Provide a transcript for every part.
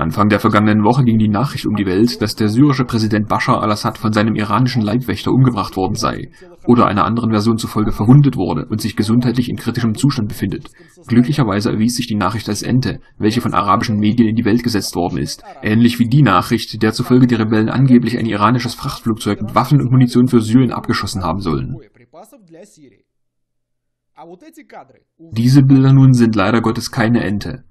Anfang der vergangenen Woche ging die Nachricht um die Welt, dass der syrische Präsident Bashar al-Assad von seinem iranischen Leibwächter umgebracht worden sei oder einer anderen Version zufolge verwundet wurde und sich gesundheitlich in kritischem Zustand befindet. Glücklicherweise erwies sich die Nachricht als Ente, welche von arabischen Medien in die Welt gesetzt worden ist, ähnlich wie die Nachricht, der zufolge die Rebellen angeblich ein iranisches Frachtflugzeug mit Waffen und Munition für Syrien abgeschossen haben sollen. Diese Bilder nun sind leider Gottes keine Ente.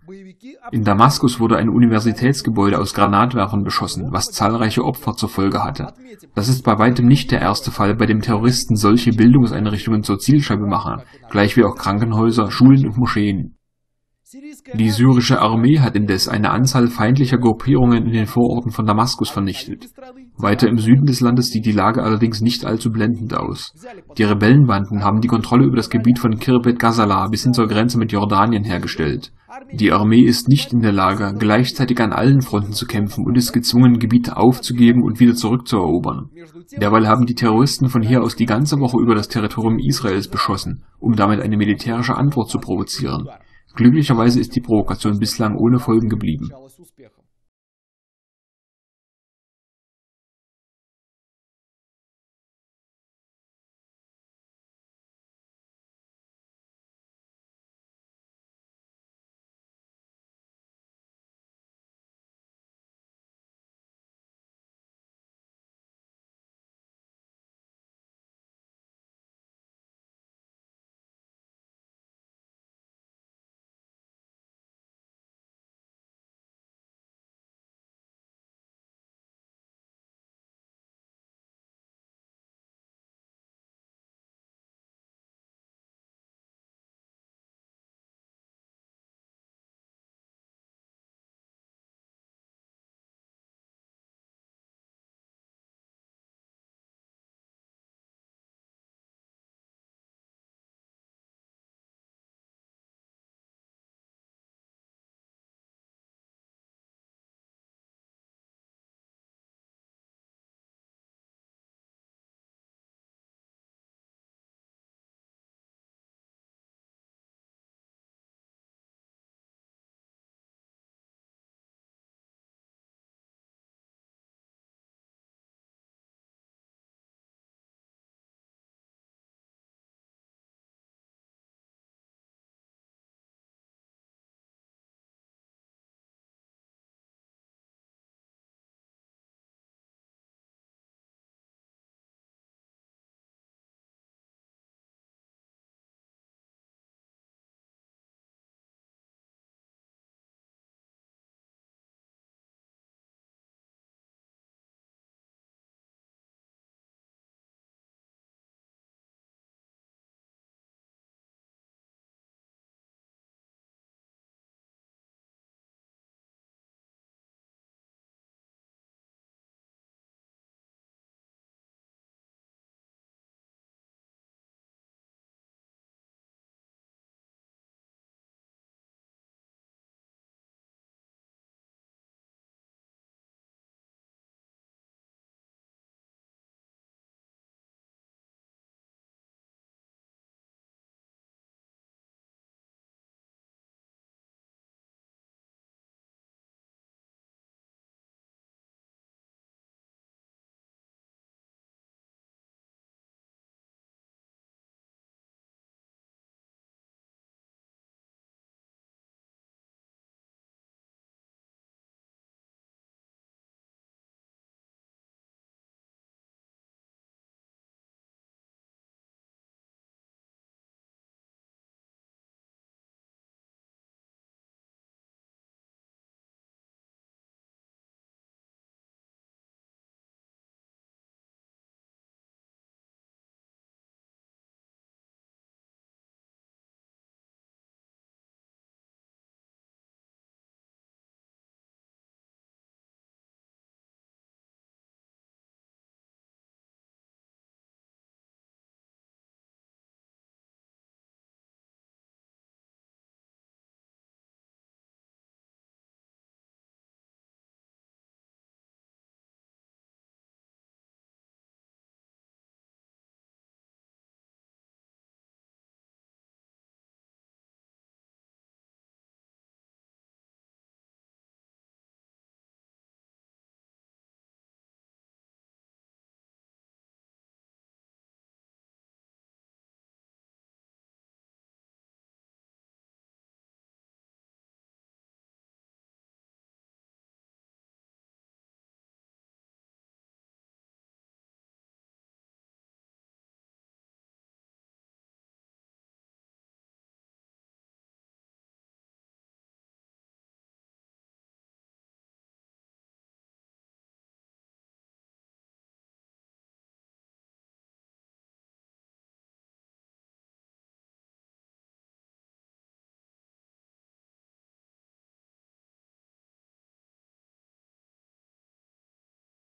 In Damaskus wurde ein Universitätsgebäude aus Granatwerfern beschossen, was zahlreiche Opfer zur Folge hatte. Das ist bei weitem nicht der erste Fall, bei dem Terroristen solche Bildungseinrichtungen zur Zielscheibe machen, gleich wie auch Krankenhäuser, Schulen und Moscheen. Die syrische Armee hat indes eine Anzahl feindlicher Gruppierungen in den Vororten von Damaskus vernichtet. Weiter im Süden des Landes sieht die Lage allerdings nicht allzu blendend aus. Die Rebellenbanden haben die Kontrolle über das Gebiet von Kirbet Ghazala bis hin zur Grenze mit Jordanien hergestellt. Die Armee ist nicht in der Lage, gleichzeitig an allen Fronten zu kämpfen und ist gezwungen, Gebiete aufzugeben und wieder zurückzuerobern. Derweil haben die Terroristen von hier aus die ganze Woche über das Territorium Israels beschossen, um damit eine militärische Antwort zu provozieren. Glücklicherweise ist die Provokation bislang ohne Folgen geblieben.